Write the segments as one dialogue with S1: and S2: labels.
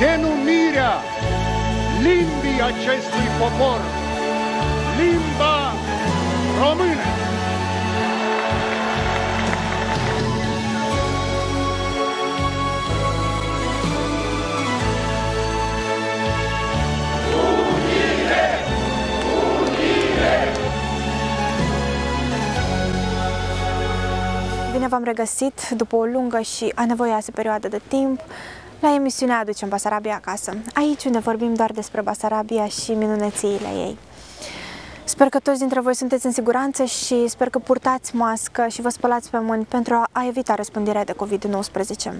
S1: denumirea limbii acestui popor, limba română.
S2: Bine v-am regăsit după o lungă și anevoioasă perioadă de timp la emisiunea Aducem Basarabia acasă, aici unde vorbim doar despre Basarabia și minunețiile ei. Sper că toți dintre voi sunteți în siguranță și sper că purtați mască și vă spălați pe mâini pentru a evita răspândirea de COVID-19.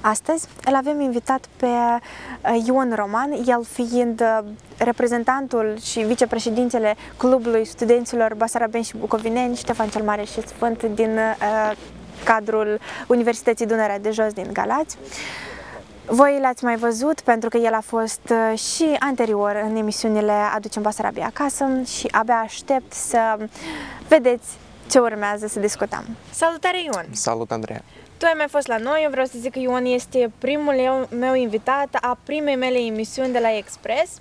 S2: Astăzi îl avem invitat pe uh, Ion Roman, el fiind uh, reprezentantul și vicepreședintele Clubului Studenților Basarabeni și Bucovineni, Ștefan cel Mare și Sfânt din uh, cadrul Universității Dunărea de Jos din Galați. Voi l-ați mai văzut pentru că el a fost uh, și anterior în emisiunile Aducem Basarabia acasă și abia aștept să vedeți ce urmează să discutăm. Salutare Ion!
S3: Salut, Andreea!
S2: Tu ai mai fost la noi, eu vreau să zic că Ion este primul meu invitat a primei mele emisiuni de la Express.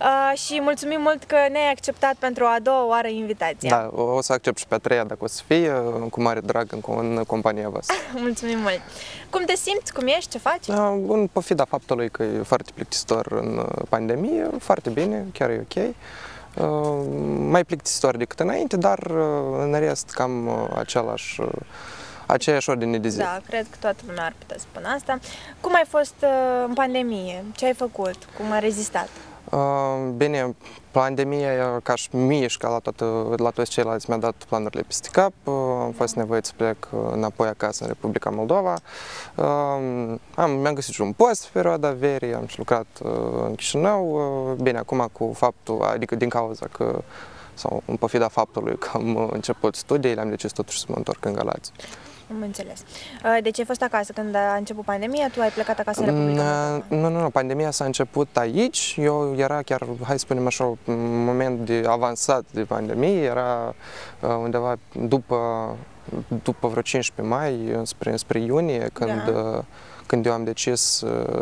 S2: Uh, și mulțumim mult că ne-ai acceptat pentru a doua oară invitația.
S3: Da, o să accept și pe a treia dacă o să fie, cu mare drag în, în compania voastră.
S2: mulțumim mult! Cum te simți? Cum ești? Ce faci?
S3: Uh, în pofida faptului că e foarte plictisitor în pandemie, foarte bine, chiar e ok. Uh, mai plictisitor decât înainte, dar uh, în rest cam uh, același uh, aceeași ordine de zi.
S2: Da, cred că toată lumea ar putea spune asta. Cum ai fost uh, în pandemie? Ce ai făcut? Cum ai rezistat?
S3: Bine, pandemia, ca și mie și ca la, toată, la toți ceilalți, mi-a dat planurile peste cap. Am fost nevoit să plec înapoi acasă în Republica Moldova. Am, mi-am găsit și un post pe perioada verii, am și lucrat în Chișinău. Bine, acum cu faptul, adică din cauza că sau în pofida faptului că am început studiile, am decis totuși să mă întorc în Galați.
S2: Am înțeles. Deci ai fost acasă când a început pandemia, tu ai plecat acasă în Republica
S3: Nu, nu, nu, pandemia s-a început aici, eu era chiar, hai să spunem așa, un moment de avansat de pandemie, era undeva după, după vreo 15 mai, spre, spre iunie, când, da. când eu am decis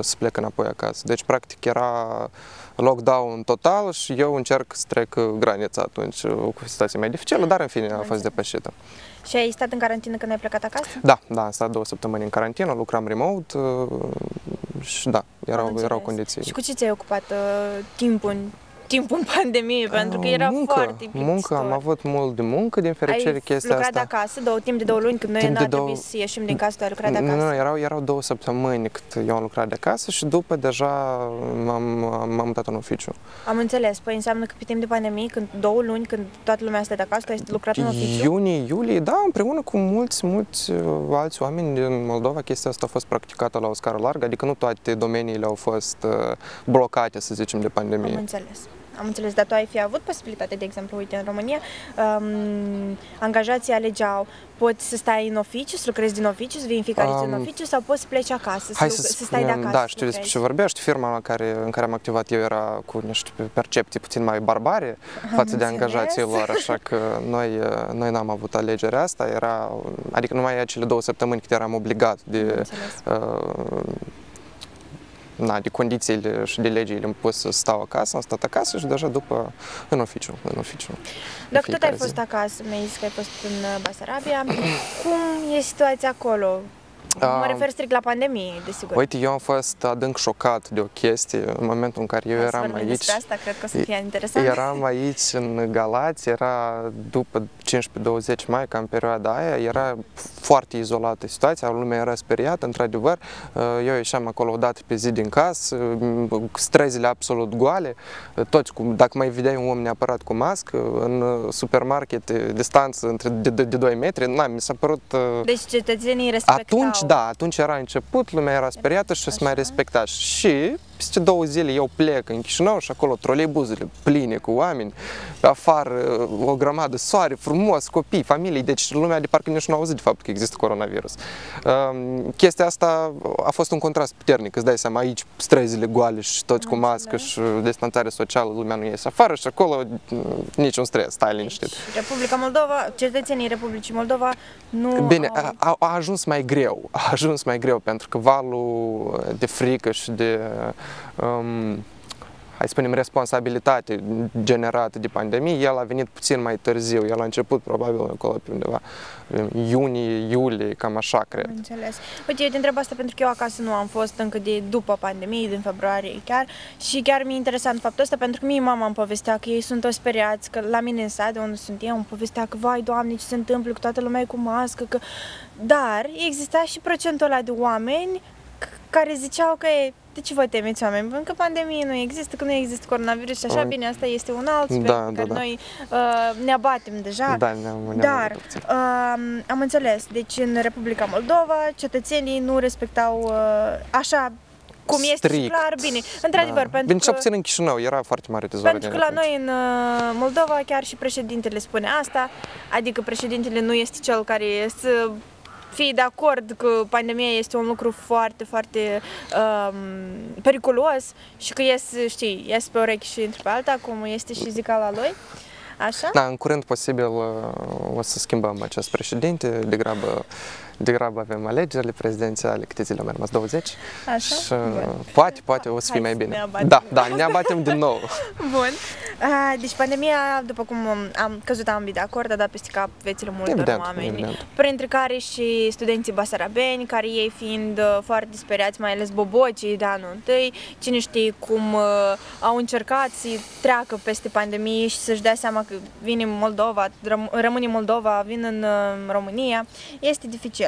S3: să plec înapoi acasă. Deci, practic, era lockdown total și eu încerc să trec granița atunci cu o situație mai dificilă, dar în fine a fost depășită.
S2: Și ai stat în carantină când ai plecat acasă?
S3: Da, da, am stat două săptămâni în carantină, lucram remote și da, erau, erau condiții.
S2: Și cu ce ți-ai ocupat uh, timpul timpul în pandemie, pentru că era
S3: muncă,
S2: foarte plictisitor.
S3: Muncă, am avut mult de muncă, din fericire
S2: ai
S3: chestia
S2: asta. Ai lucrat de acasă, două, timp de două luni, când noi nu ar două... să ieșim din casă, tu ai lucrat de acasă?
S3: Nu, nu, erau, erau două săptămâni cât eu am lucrat de acasă și după deja m-am mutat în oficiu.
S2: Am înțeles, păi înseamnă că pe timp de pandemie, când două luni, când toată lumea este de acasă, tu ai lucrat în oficiu?
S3: Iunie, iulie, da, împreună cu mulți, mulți uh, alți oameni din Moldova, chestia asta a fost practicată la o scară largă, adică nu toate domeniile au fost uh, blocate, să zicem, de pandemie.
S2: Am înțeles. Am înțeles, dar tu ai fi avut posibilitatea, de exemplu, uite, în România, um, angajații alegeau, poți să stai în oficiu, să lucrezi din oficiu, să vii în fiecare um, zi în oficiu sau poți să pleci acasă,
S3: hai
S2: să,
S3: să,
S2: să stai de acasă.
S3: Da, știu despre ce vorbești. Firma la care, în care am activat eu era cu niște percepții puțin mai barbare am față înțeles. de angajații lor, așa că noi, noi n-am avut alegerea asta, era, adică numai acele două săptămâni cât eram obligat de na, de condițiile și de legile impus să stau acasă, am stat acasă și deja după în oficiu. În oficiu
S2: Dacă tot ai zi. fost acasă, mi-ai zis că ai fost în Basarabia, cum e situația acolo? Mă refer strict la pandemie, desigur.
S3: Uite, eu am fost adânc șocat de o chestie în momentul în care eu
S2: Hai
S3: eram aici.
S2: Despre asta, cred că o să fie interesant.
S3: Eram aici în Galați, era după 15-20 mai, cam perioada aia, era foarte izolată situația, lumea era speriată, într-adevăr. Eu ieșeam acolo o dată pe zi din casă, străzile absolut goale, toți, cu, dacă mai vedeai un om neapărat cu mască, în supermarket, distanță între de, de, de 2 metri, na, mi s-a părut...
S2: Deci cetățenii respectau.
S3: Atunci, da, atunci era început, lumea era speriată și se mai respecta. Și peste două zile eu plec în Chișinău și acolo troleibuzele pline cu oameni, afară o grămadă, soare, frumos, copii, familii, deci lumea de parcă nici nu a auzit de faptul că există coronavirus. Um, chestia asta a fost un contrast puternic, îți dai seama, aici străzile goale și toți cu mască și distanțare socială, lumea nu iese afară și acolo niciun stres, stai liniștit.
S2: Republica Moldova, cetățenii Republicii Moldova nu
S3: Bine,
S2: au...
S3: a, a ajuns mai greu, a ajuns mai greu pentru că valul de frică și de um, hai să spunem, responsabilitate generată de pandemie, el a venit puțin mai târziu. El a început probabil acolo pe undeva iunie, iulie, cam așa, cred.
S2: Înțeles. Uite, eu te întreb asta pentru că eu acasă nu am fost încă de după pandemie, din februarie chiar, și chiar mi-e interesant faptul ăsta pentru că mie mama îmi povestea că ei sunt o speriați, că la mine în sat, de unde sunt eu, îmi povestea că, vai, Doamne, ce se întâmplă, că toată lumea e cu mască, că... Dar exista și procentul ăla de oameni care ziceau că e de ce vă temeți oameni? Pentru că pandemie nu există, că nu există coronavirus și așa,
S3: Mm.
S2: bine, asta este un alt subiect
S3: Da,
S2: pe
S3: da,
S2: care
S3: da.
S2: noi uh, ne abatem deja.
S3: Da, ne-am, ne-am
S2: Dar,
S3: avut puțin.
S2: uh, am înțeles, deci în Republica Moldova cetățenii nu respectau uh, așa cum este și
S3: Strict.
S2: clar, bine, într-adevăr,
S3: da.
S2: pentru
S3: Bine, cel
S2: că...
S3: puțin în Chișinău era foarte mare dezordine.
S2: Pentru că la noi în uh, Moldova chiar și președintele spune asta, adică președintele nu este cel care să fie de acord că pandemia este un lucru foarte, foarte um, periculos și că ies, știi, ies pe urechi și între pe alta, cum este și zicala lui. Așa?
S3: Da, în curând posibil uh, o să schimbăm acest președinte, degrabă, degrabă avem alegerile prezidențiale, câte zile au mai rămas? 20?
S2: Așa?
S3: Și uh,
S2: Bun.
S3: poate, poate o să fie
S2: Hai
S3: mai
S2: să ne
S3: bine.
S2: abatem.
S3: Da, da, ne abatem din nou.
S2: Bun. Uh, deci pandemia, după cum am căzut ambii de acord, a dat peste cap viețile multor
S3: Evident,
S2: oameni.
S3: evident.
S2: Printre care și studenții basarabeni, care ei fiind uh, foarte disperați, mai ales bobocii de anul întâi, cine știe cum uh, au încercat să treacă peste pandemie și să-și dea seama că vine Moldova, răm- rămâne Moldova, vin în uh, România, este dificil.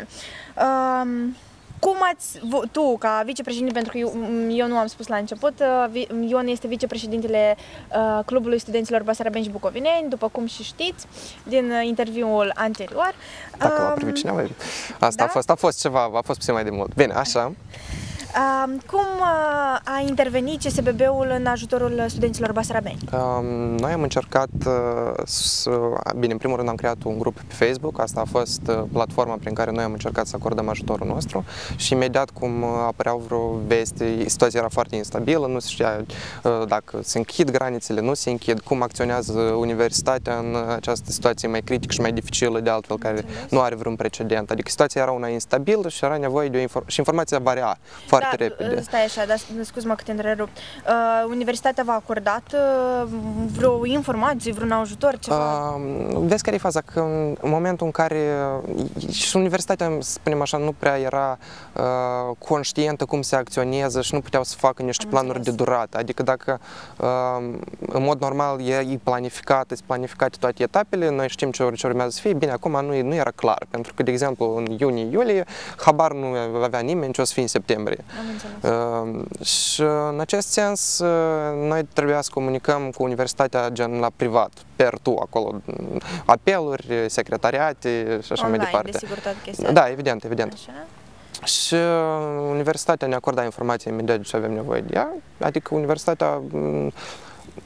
S2: Um, cum ați, vo- tu, ca vicepreședinte, pentru că eu, eu nu am spus la început, uh, vi- Ion este vicepreședintele uh, Clubului Studenților Basarabeni și Bucovineni, după cum și știți, din uh, interviul anterior.
S3: Dacă l-a
S2: Um,
S3: privit cineva. Asta
S2: da?
S3: a fost, a fost ceva, a fost puțin mai de mult. Bine, așa.
S2: Um, cum uh, a intervenit CSBB-ul în ajutorul studenților basarabeni?
S3: Um, noi am încercat uh, să... Bine, în primul rând am creat un grup pe Facebook, asta a fost uh, platforma prin care noi am încercat să acordăm ajutorul nostru și imediat cum uh, apăreau vreo veste, situația era foarte instabilă, nu se știa uh, dacă se închid granițele, nu se închid, cum acționează universitatea în această situație mai critică și mai dificilă de altfel, care nu are vreun precedent. Adică situația era una instabilă și era nevoie de o inform- și informația varia foarte
S2: da,
S3: repede.
S2: Stai așa, dar scuz-mă că te întrerup. Uh, universitatea v-a acordat uh, vreo informație, vreun ajutor, ceva?
S3: Uh, vezi care e faza? Că în momentul în care uh, și universitatea, să spunem așa, nu prea era uh, conștientă cum se acționează și nu puteau să facă niște
S2: Am
S3: planuri
S2: înțeles.
S3: de durată. Adică dacă uh, în mod normal e, e planificată, sunt planificate toate etapele, noi știm ce, ur- ce urmează să fie, bine, acum nu, e- nu era clar, pentru că, de exemplu, în iunie-iulie, habar nu avea nimeni ce o să fie în septembrie.
S2: Am înțeles.
S3: Uh, și în acest sens uh, noi trebuia să comunicăm cu universitatea gen la privat, per tu, acolo, m, apeluri, secretariate și așa
S2: Online,
S3: mai departe.
S2: desigur, toată chestia
S3: Da, evident, evident.
S2: Așa?
S3: Și uh, universitatea ne acorda informația imediat de ce avem nevoie de ea, adică universitatea, m,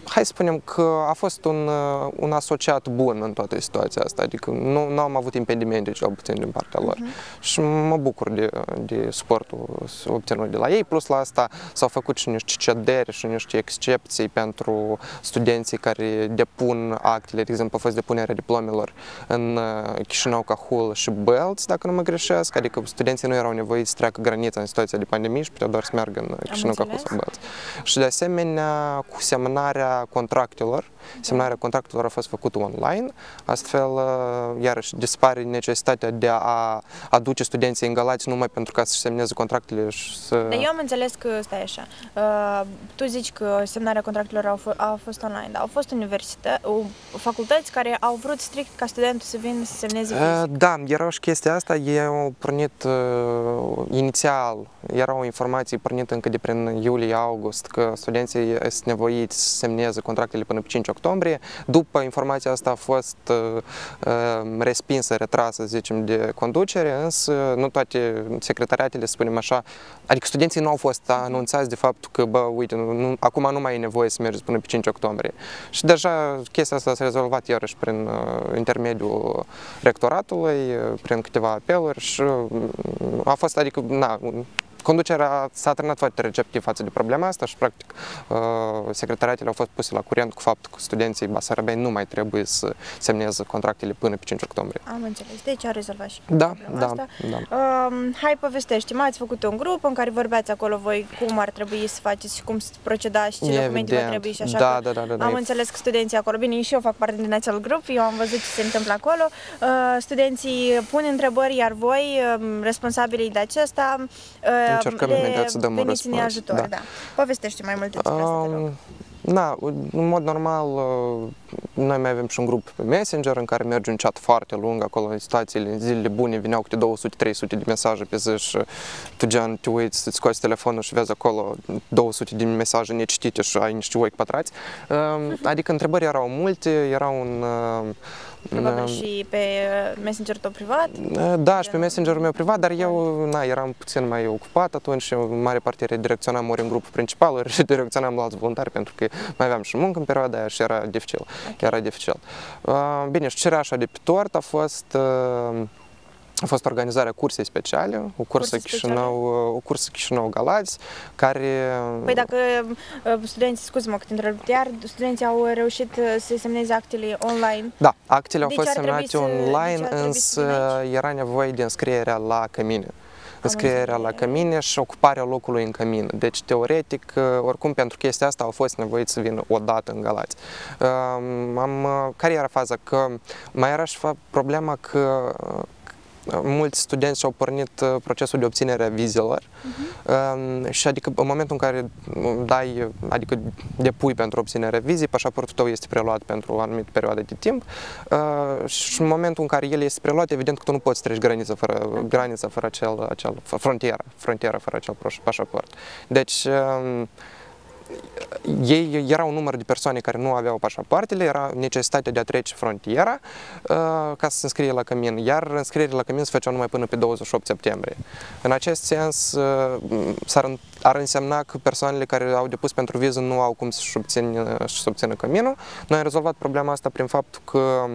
S3: hai să spunem că a fost un, uh, un asociat bun în toată situația asta, adică nu, nu am avut impedimente cel puțin din partea lor. Și mă bucur de, de suportul obținut de la ei, plus la asta s-au făcut și niște cederi și niște excepții pentru studenții care depun actele, de exemplu a fost depunerea diplomelor în uh, Chișinău, Cahul și Bălți, dacă nu mă greșesc, adică studenții nu erau nevoiți să treacă granița în situația de pandemie și puteau doar să meargă în Chișinău, Cahul
S2: înțeles.
S3: sau Bălți. Și de asemenea, cu semnarea contractelor, semnarea contractelor a fost făcută online, astfel, uh, iarăși, dispare necesitatea de a aduce studenții îngalați numai pentru ca să semneze contractele și să...
S2: Dar eu am înțeles că, stai așa, uh, tu zici că semnarea contractelor au, f- a fost online, dar au fost universități, facultăți care au vrut strict ca studentul să vină să semneze
S3: Uh,
S2: fizic.
S3: Da, era și chestia asta, ei au pornit uh, inițial, era o informație pornită încă de prin iulie-august că studenții sunt nevoiți să semneze semneze contractele până pe 5 octombrie. După informația asta a fost uh, uh, respinsă, retrasă, zicem, de conducere, însă nu toate secretariatele, să spunem așa, adică studenții nu au fost anunțați de faptul că, bă, uite, nu, acum nu mai e nevoie să mergeți până pe 5 octombrie. Și deja chestia asta s-a rezolvat iarăși prin uh, intermediul rectoratului, uh, prin câteva apeluri și uh, a fost, adică, na, Conducerea s-a terminat foarte receptiv față de problema asta și, practic, uh, secretariatele au fost puse la curent cu faptul că studenții basarabeni nu mai trebuie să semneze contractele până pe 5 octombrie.
S2: Am înțeles. Deci a rezolvat și
S3: Da,
S2: problema
S3: da,
S2: asta.
S3: da.
S2: Um, hai, povestește Ați făcut un grup în care vorbeați acolo voi cum ar trebui să faceți și cum să procedați și ce documente vă
S3: Evident.
S2: trebuie și așa.
S3: Da,
S2: că
S3: da, da, da, da.
S2: Am înțeles că studenții acolo, bine, și eu fac parte din acel grup, eu am văzut ce se întâmplă acolo. Uh, studenții pun întrebări, iar voi, um, responsabilii de acesta, uh,
S3: Încercăm
S2: le
S3: imediat să dăm un
S2: veniți în
S3: răspuns.
S2: ajutor.
S3: Da.
S2: Da. Povestește mai multe despre asta, te rog.
S3: Um, Na, în mod normal, uh, noi mai avem și un grup pe Messenger în care merge un chat foarte lung, acolo în situațiile, în zilele bune, vineau câte 200-300 de mesaje pe zi și tu gen te uiți, îți scoți telefonul și vezi acolo 200 de mesaje necitite și ai niște oi pătrați. Um, Adică întrebări erau multe, era un... uh,
S2: Probabil
S3: um,
S2: și pe uh, Messenger tău privat.
S3: Da, și pe messengerul meu privat, dar eu na, eram puțin mai ocupat atunci și în mare parte redirecționam ori în grupul principal, ori redirecționam la alți voluntari pentru că mai aveam și muncă în perioada aia și era dificil. Era dificil. Uh, Bine, și cereașa de pe tort a fost uh, a fost organizarea cursei speciale, o cursă
S2: Curse speciale?
S3: Chișinău, o cursă Chișinău-Galați, care...
S2: Păi dacă uh, studenții, scuze-mă că te întrerup, iar studenții au reușit uh, să semneze actele online,
S3: Da, actele au
S2: Deci
S3: fost
S2: ar trebui
S3: semnate
S2: să- deci ar
S3: online,
S2: trebui să
S3: însă
S2: vină
S3: era nevoie de înscrierea la cămine. Înscrierea la
S2: înțeles.
S3: cămine și ocuparea locului în cămin. Deci, teoretic, oricum, pentru chestia asta au fost nevoiți să vină o dată în Galați. Um, Am, care era faza? Că mai era și fa- problema că uh, mulți studenți și-au pornit uh, procesul de obținere a vizelor Um, și adică în momentul în care dai, adică depui pentru obținerea vizii, pașaportul tău este preluat pentru o anumită perioadă de timp uh, și în momentul în care el este preluat, evident că tu nu poți treci granița fără, granița fără acel, acel frontiera, frontiera fără acel proș- pașaport. Deci um, ei era un număr de persoane care nu aveau pașapoartele, era necesitatea de a trece frontiera uh, ca să se înscrie la cămin, iar înscrierea la cămin se făcea numai până pe 28 septembrie. În acest sens, uh, s-ar, în- ar însemna că persoanele care au depus pentru viză nu au cum să-și obțină, să obțină căminul. Noi am rezolvat problema asta prin faptul că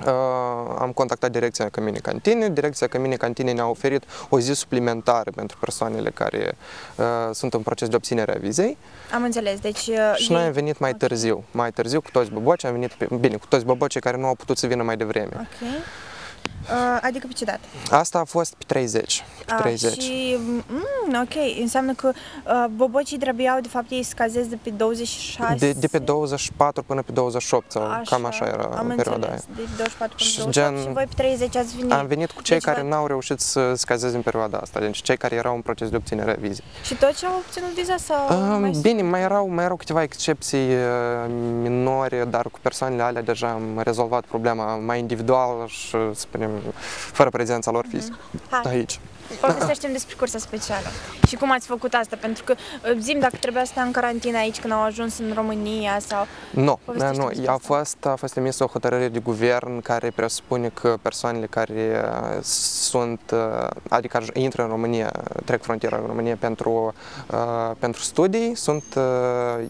S3: Uh, am contactat direcția Cămine Cantine. Direcția Cămine Cantine ne-a oferit o zi suplimentară pentru persoanele care uh, sunt în proces de obținere a vizei
S2: am înțeles. Deci uh,
S3: și
S2: ei-
S3: noi am venit mai târziu. Mai târziu cu toți băboci, am venit pe, bine, cu toți băbocii care nu au putut să vină mai devreme.
S2: Ok. Uh, adică pe ce dată?
S3: Asta a fost pe 30. Pe
S2: A,
S3: 30.
S2: și, mm, ok, înseamnă că uh, bobocii trebuiau, de fapt, ei să cazeze de pe 26...
S3: De, de pe 24 până pe 28 sau cam așa era
S2: am
S3: perioada
S2: înțeles.
S3: aia.
S2: De 24 până
S3: Și
S2: 28
S3: gen-
S2: și voi pe 30 ați venit.
S3: Am venit cu cei
S2: Deci
S3: care
S2: vă-
S3: n-au reușit să scazeze în perioada asta, deci cei care erau în proces de obținere a vizei.
S2: Și toți au obținut viza sau
S3: Um,
S2: mai
S3: Bine, mai erau, mai erau câteva excepții uh, minore, dar cu persoanele alea deja am rezolvat problema mai individual și, să spunem, fără prezența lor fizică
S2: Hai,
S3: aici.
S2: povestește despre cursa specială. Și cum ați făcut asta? Pentru că uh, zim dacă trebuia să stea în carantină aici când au ajuns în România sau...
S3: Nu,
S2: Povestește
S3: nu,
S2: despre
S3: a
S2: asta.
S3: fost, a fost emisă o hotărâre de guvern care presupune că persoanele care uh, sunt, uh, adică aj- intră în România, trec frontiera în România pentru, uh, pentru studii, sunt uh,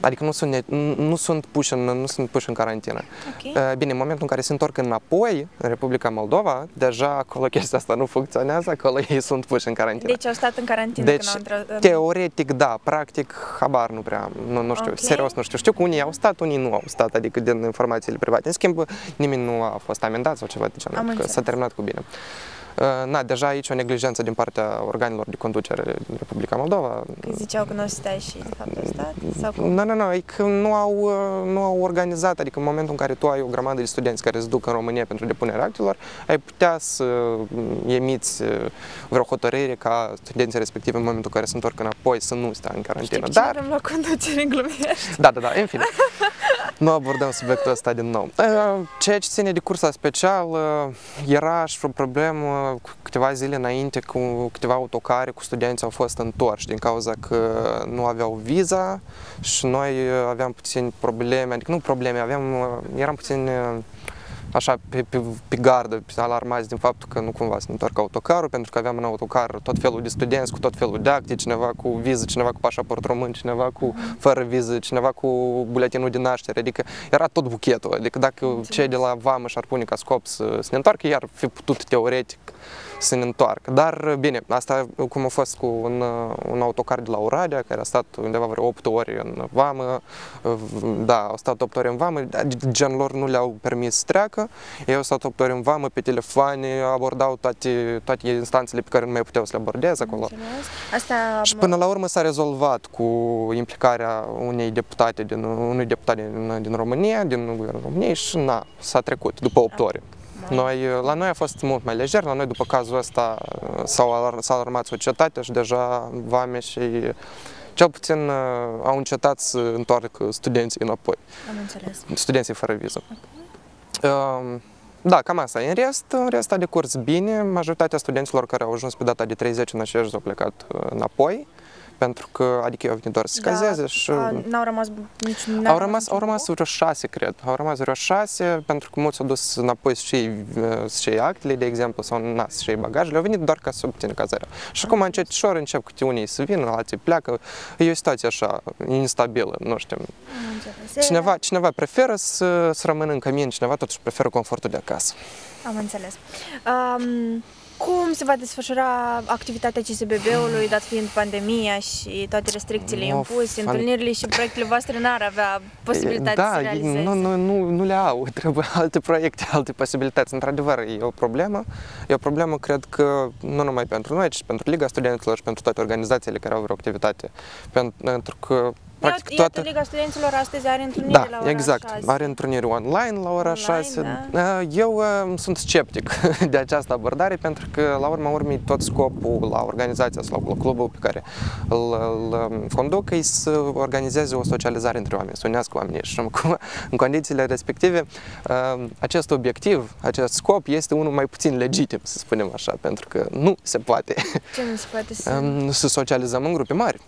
S3: Adică nu sunt, ne- nu- nu sunt puși în, nu sunt puși în carantină.
S2: Ok.
S3: Uh, Bine, în momentul în care se întorc înapoi în Republica Moldova, deja acolo chestia asta nu funcționează, acolo ei sunt puși în carantină.
S2: Deci au stat în carantină
S3: Deci,
S2: când au intrat...
S3: teoretic, da, practic, habar nu prea, am, nu, nu știu,
S2: Ok.
S3: serios nu știu. Știu că unii au stat, unii nu au stat, adică din informațiile private. În schimb, nimeni nu a fost amendat sau ceva de genul,
S2: Am
S3: adică s-a
S2: înțeles.
S3: terminat cu bine. Uh, Na, deja aici o neglijență din partea organelor de conducere din Republica Moldova.
S2: Că ziceau că nu o să stai și de fapt au stat? Sau cum?
S3: Nu, nu, nu, e că nu au, uh, nu au organizat, adică în momentul în care tu ai o grămadă de studenți care se duc în România pentru depunerea actelor, ai putea să mm, emiți uh, vreo hotărâre ca studenții respectivi în momentul în care se întorc înapoi să nu stea în
S2: Știi
S3: carantină.
S2: pe cine
S3: Dar,
S2: avem la conducere, glumești?
S3: da, da, da, în fine. nu abordăm subiectul ăsta din nou. Uh, Ceea ce ține de cursa specială, era și o problemă cu câteva zile înainte cu câteva autocare cu studenți au fost întorși din cauza că nu aveau viza și noi aveam puțin probleme, adică nu probleme, aveam, eram puțin așa pe, pe, pe gardă, alarmați din faptul că nu cumva să ne întorc autocarul, pentru că aveam în autocar tot felul de studenți cu tot felul de acte, cineva cu viză, cineva cu pașaport român, cineva cu fără viză, cineva cu buletinul de naștere, adică era tot buchetul, adică dacă cei de la vamă și-ar pune ca scop să, să ne întoarcă, iar fi putut teoretic să ne întoarcă. Dar bine, asta cum a fost cu un, un autocar de la Oradea, care a stat undeva vreo 8 ori în vamă, da, au stat 8 ori în vamă, gen lor nu le-au permis să treacă, ei au stat 8 ori în vamă, pe telefoane, abordau toate, toate instanțele pe care nu mai puteau să le abordeze acolo.
S2: Asta...
S3: Și până la urmă s-a rezolvat cu implicarea unei deputate din, unui deputat din, din România, din Guvernul României și na, s-a trecut după 8 ore. Noi, la noi a fost mult mai lejer, la noi după cazul ăsta s-au alarmat societatea și deja vame și cel puțin au încetat să întoarcă studenții înapoi.
S2: Am înțeles.
S3: Studenții fără viză. Okay. Da, cam asta. În rest, în rest a decurs bine. Majoritatea studenților care au ajuns pe data de 30 în aceeași au plecat înapoi pentru că, adică eu venit doar să se cazeze
S2: da,
S3: și...
S2: N-au rămas nici...
S3: Au rămas, au rămas vreo șase, cred. Au rămas vreo șase, pentru că mulți au dus înapoi și ei, și ei actele, de exemplu, sau nas și ei bagajele. Au venit doar ca să obțină cazarea. Și acum încet și ori încep câte unii să vină, alții pleacă. E o situație așa, instabilă, nu știu. Cineva, cineva preferă să, să rămână în cămin, cineva totuși preferă confortul de acasă.
S2: Am înțeles. Um... Cum se va desfășura activitatea CSBB-ului, dat fiind pandemia și toate restricțiile no, impuse, fan... întâlnirile și proiectele voastre n-ar avea posibilitatea
S3: da,
S2: să realizeze?
S3: Nu, nu, nu, nu le au, trebuie alte proiecte, alte posibilități. Într-adevăr, e o problemă. E o problemă, cred că, nu numai pentru noi, ci și pentru Liga Studenților și pentru toate organizațiile care au vreo activitate. Pentru că
S2: practic Iată, toată... Liga Studenților astăzi are întrunire da, la ora
S3: exact.
S2: 6.
S3: are întrunire online la ora online, 6. Da. Eu uh, sunt sceptic de această abordare pentru că la urma urmei tot scopul la organizația sau la clubul pe care îl, îl um, conduc e să organizeze o socializare între oameni, să unească oamenii și în condițiile respective uh, acest obiectiv, acest scop este unul mai puțin legitim, să spunem așa, pentru că nu se poate.
S2: Ce nu se poate să...
S3: Um, să socializăm în grupe mari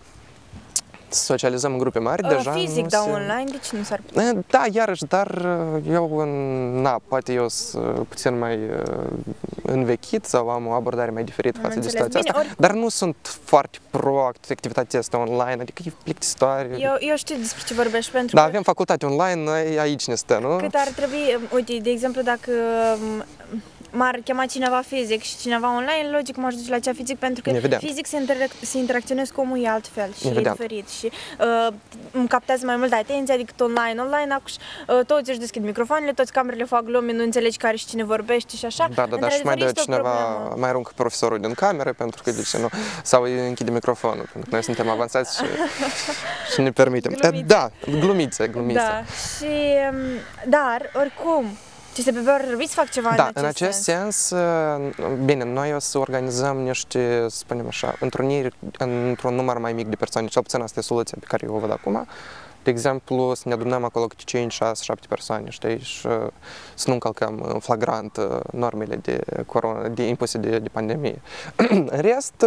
S3: socializăm în grupe mari,
S2: uh,
S3: deja
S2: Fizic, dar se... online, de ce nu s-ar putea?
S3: Eh, da, iarăși, dar uh, eu, na, poate eu sunt puțin mai uh, învechit sau am o abordare mai diferită față de situația Bine, asta, ori... dar nu sunt foarte pro activitatea asta online, adică e plictisitoare.
S2: Eu, eu știu despre ce vorbești, pentru
S3: da,
S2: că...
S3: avem facultate online, noi aici ne stă, nu?
S2: Cât ar trebui, uite, de exemplu, dacă m-ar chema cineva fizic și cineva online, logic m-aș duce la cea fizic pentru că
S3: Evident.
S2: fizic se, inter- se interacționez cu omul e altfel și Evident. e diferit și uh, îmi captează mai mult atenția decât online. Online, acum uh, toți își deschid microfoanele, toți camerele fac lume, nu înțelegi care și cine vorbește și așa.
S3: Da, da, da, și mai dă cineva, mai aruncă profesorul din cameră pentru că de ce nu, sau îi închide microfonul, pentru că noi suntem avansați și, și ne permitem. Glumițe. Da, glumițe, glumițe.
S2: Da, și, um, dar, oricum, CSBB ar trebui să fac ceva
S3: da,
S2: în acest,
S3: în acest sens. sens. Bine, noi o să organizăm niște, să spunem așa, întruniri într-un număr mai mic de persoane, cel puțin asta e soluția pe care eu o văd acum. De exemplu, să ne adunăm acolo câte 5, 6, 7 persoane, știi, și să nu încălcăm în flagrant normele de, corona, de impuse de, de pandemie. în rest,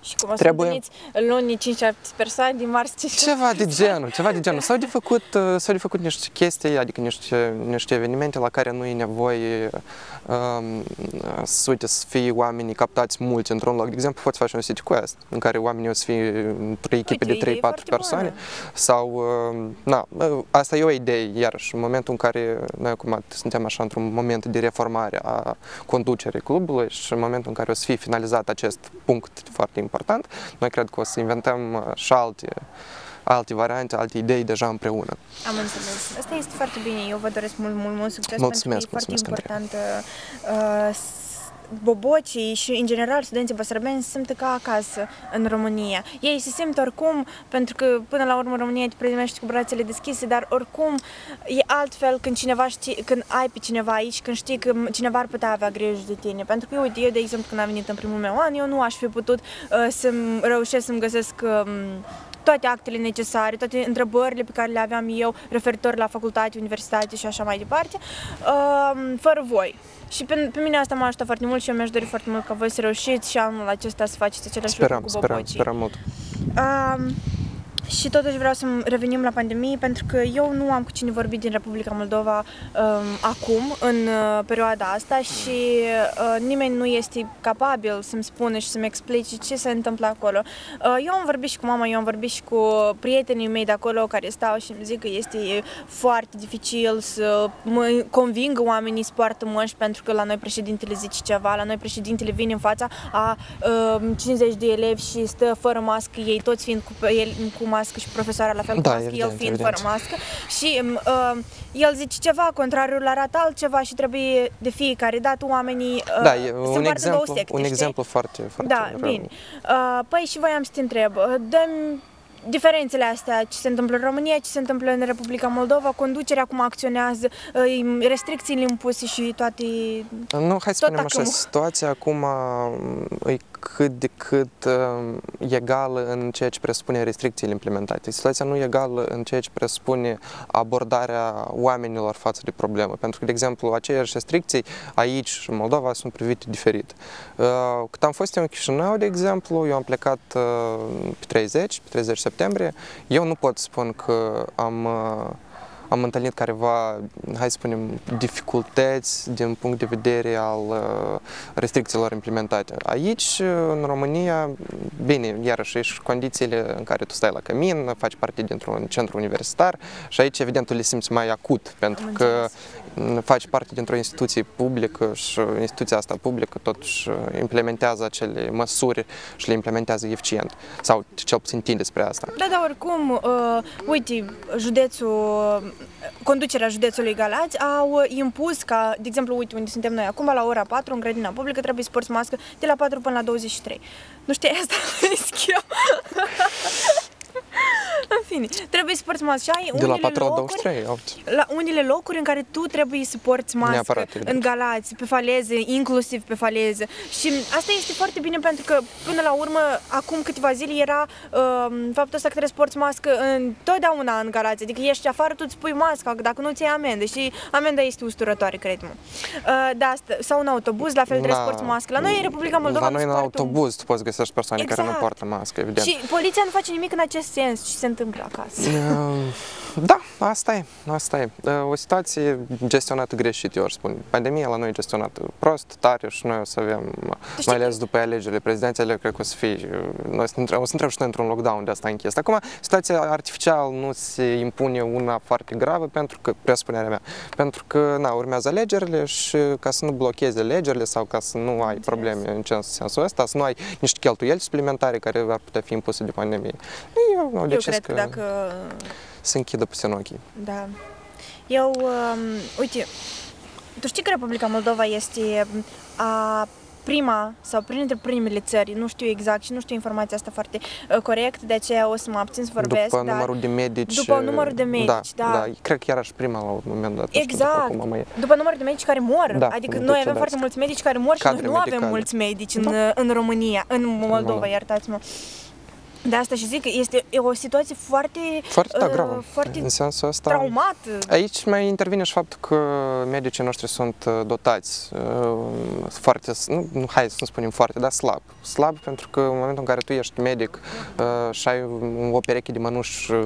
S2: și cum o să trebuie... luni 5-7 persoane, din marți 5
S3: Ceva de genul, ceva de genul. S-au de făcut, uh, s-au de făcut niște chestii, adică niște, niște evenimente la care nu e nevoie um, să, uite, să fie oamenii captați mulți într-un loc. De exemplu, poți face un city quest în care oamenii o să fie într-o echipă de 3-4 persoane. Bună. Sau, uh, na, uh, asta e o idee, iarăși, în momentul în care noi acum suntem așa într-un moment de reformare a conducerii clubului și în momentul în care o să fie finalizat acest punct foarte important. Noi cred că o să inventăm uh, și alte alte variante, alte idei deja împreună.
S2: Am înțeles. Asta este foarte bine. Eu vă doresc mult, mult, mult succes
S3: mulțumesc,
S2: pentru că e
S3: mulțumesc,
S2: foarte important uh, bobocii și, în general, studenții băsărabeni se simt ca acasă în România. Ei se simt oricum, pentru că, până la urmă, România te primește cu brațele deschise, dar oricum e altfel când cineva știe, când ai pe cineva aici, când știi că cineva ar putea avea grijă de tine. Pentru că, uite, eu, de exemplu, când am venit în primul meu an, eu nu aș fi putut uh, să reușesc să-mi găsesc uh, toate actele necesare, toate întrebările pe care le aveam eu referitor la facultate, universitate și așa mai departe, uh, fără voi. Și pe, pe mine asta m-a ajutat foarte mult și eu mi-aș dori foarte mult ca voi să reușiți și anul acesta să faceți același
S3: Sperăm,
S2: lucru cu
S3: sperăm,
S2: bobocii.
S3: sperăm mult.
S2: Um, și totuși vreau să revenim la pandemie pentru că eu nu am cu cine vorbi din Republica Moldova um, acum, în uh, perioada asta și uh, nimeni nu este capabil să-mi spună și să-mi explice ce se întâmplă acolo. Uh, eu am vorbit și cu mama, eu am vorbit și cu prietenii mei de acolo care stau și îmi zic că este foarte dificil să mă convingă oamenii să poartă măști pentru că la noi președintele zice ceva, la noi președintele vine în fața a uh, 50 de elevi și stă fără mască, ei toți fiind cu, el, cu mască și profesoara la fel cu
S3: Da,
S2: mască, el
S3: evident,
S2: fiind
S3: evident.
S2: fără mască și uh, el zice ceva, contrariul arată altceva și trebuie de fiecare dată oamenii uh,
S3: Da, e
S2: se
S3: un
S2: împart în două
S3: exemplu,
S2: secte,
S3: un
S2: știi?
S3: exemplu foarte, foarte
S2: Da,
S3: rău.
S2: bine. Uh, păi și voiam să te întreb, uh, dăm diferențele astea, ce se întâmplă în România, ce se întâmplă în Republica Moldova, conducerea cum acționează, uh, restricțiile impuse și toate...
S3: Nu, hai să
S2: Tot
S3: spunem așa,
S2: acum.
S3: situația acum e cât de cât uh, egală în ceea ce presupune restricțiile implementate. Situația nu e egală în ceea ce presupune abordarea oamenilor față de problemă. Pentru că, de exemplu, aceleași restricții aici, în Moldova, sunt privite diferit. Uh, cât am fost eu în Chișinău, de exemplu, eu am plecat uh, pe 30, pe 30 septembrie, eu nu pot spun că am uh, am întâlnit careva, hai să spunem, dificultăți din punct de vedere al uh, restricțiilor implementate. Aici, uh, în România, bine, iarăși, ești condițiile în care tu stai la cămin, faci parte dintr-un centru universitar și aici, evident, tu le simți mai acut, pentru
S2: Am
S3: că
S2: înțeles.
S3: m, faci parte dintr-o instituție publică și instituția asta publică totuși uh, implementează acele măsuri și le implementează eficient. Sau cel puțin tinde spre asta.
S2: Da, dar oricum, uh, uite, județul, conducerea județului Galați au uh, impus ca, de exemplu, uite, unde suntem noi acum, la ora 4, în grădina publică, trebuie să porți mască de la 4 până la 23. Nu știi asta? Schimb. În fine, trebuie să porți mască și ai
S3: De
S2: unele
S3: la 4 la
S2: locuri,
S3: 23, uite.
S2: la unele locuri în care tu trebuie să porți mască
S3: Neapărat, evident.
S2: în Galați, pe faleze, inclusiv pe faleze. Și asta este foarte bine pentru că până la urmă, acum câteva zile era uh, faptul ăsta că trebuie să porți mască întotdeauna în Galați. Adică ești afară, tu îți pui masca, dacă nu ți iei amendă. Și amenda este usturătoare, cred-mă. Uh, da, asta. Sau în autobuz, la fel trebuie să
S3: Da.
S2: porți mască. La noi în Republica Moldova
S3: La
S2: nu
S3: noi
S2: se
S3: în
S2: poartă un-
S3: autobuz tu poți găsești persoane care nu
S2: Exact.
S3: poartă mască, evident.
S2: Și poliția nu face nimic în acest sens. Ce se întâmplă acasă?
S3: Uh, Da, asta e, asta e. Uh, O situație gestionată greșit, eu aș spune. Pandemia la noi e gestionată prost, tare și noi o să avem,
S2: știi
S3: mai ales după alegerile prezidențiale, cred că o să fie, uh, noi o să intrăm, o să intrăm și noi într-un lockdown de asta închis. Acum, situația artificial nu se impune una foarte gravă pentru că, presupunerea mea, pentru că, na, urmează alegerile și ca să nu blocheze alegerile sau ca să nu ai probleme în ce- sensul ăsta, să nu ai niște cheltuieli suplimentare care ar putea fi impuse de pandemie. Eu, au
S2: Eu
S3: decis
S2: cred că dacă
S3: se închidă puțin ochii.
S2: Da. Eu, um, uite, tu știi că Republica Moldova este a prima sau printre primele țări, nu știu exact și nu știu informația asta foarte uh, corect, de aceea o să mă abțin să vorbesc,
S3: după
S2: dar
S3: numărul de medici.
S2: după numărul de medici, da.
S3: da. cred că iarăși prima la un moment dat. nu știu
S2: Exact.
S3: dacă acum mai e.
S2: după numărul de medici care mor,
S3: Da,
S2: adică
S3: de
S2: noi
S3: ce
S2: avem
S3: da.
S2: foarte mulți medici care mor și
S3: Cadre
S2: noi nu avem
S3: medicale.
S2: mulți medici în, în România, în Moldova,
S3: Moldova.
S2: iertați-mă. De asta și zic că este e o situație foarte,
S3: Foarte da,
S2: uh,
S3: gravă.
S2: foarte
S3: în sensul ăsta.
S2: traumată.
S3: Aici mai intervine și faptul că medicii noștri sunt uh, dotați uh, foarte, s- nu, nu, hai să nu spunem foarte, dar slab. Slab pentru că în momentul în care tu ești medic uh, și ai o pereche de mănuși uh,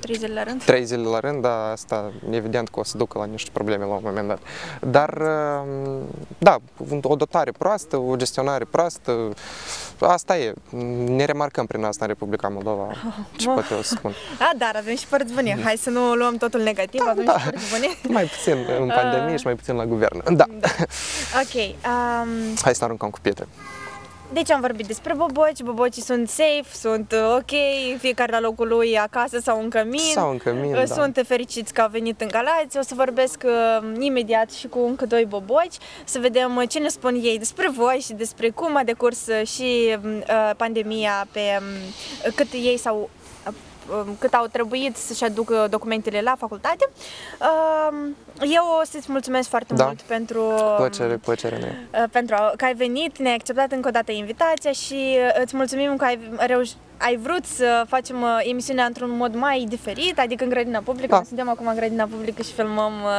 S2: Trei zile la rând.
S3: trei zile la rând, da, asta evident că o să ducă la niște probleme la un moment dat. Dar, uh, da, o dotare proastă, o gestionare proastă, asta e. Ne remarcăm prin asta în Republica Moldova. Ce
S2: mă.
S3: pot eu să spun?
S2: A, dar avem și părți bune. Hai să nu luăm totul negativ, avem
S3: da.
S2: și părți bune.
S3: Mai puțin în pandemie și mai puțin la guvern. Da.
S2: Ok. Um,
S3: Hai să ne aruncăm cu pietre.
S2: Deci am vorbit despre boboci. Bobocii sunt safe, sunt uh, ok, fiecare la locul lui acasă sau în cămin.
S3: Sau în cămin,
S2: Uh,
S3: da.
S2: Sunt fericiți că au venit în Galați. O să vorbesc uh, imediat și cu încă doi boboci să vedem uh, ce ne spun ei despre voi și despre cum a decurs uh, și uh, pandemia pe um, cât ei s-au uh, um, cât au trebuit să-și aducă documentele la facultate. Um, Eu o să-ți mulțumesc foarte
S3: Da.
S2: mult pentru,
S3: Plăcere, plăcere mea.
S2: uh, pentru că ai venit, ne-ai acceptat încă o dată invitația și uh, îți mulțumim că ai reușit ai vrut să facem uh, emisiunea într-un mod mai diferit, adică în grădina publică.
S3: Da.
S2: Noi suntem acum în grădina publică și filmăm uh,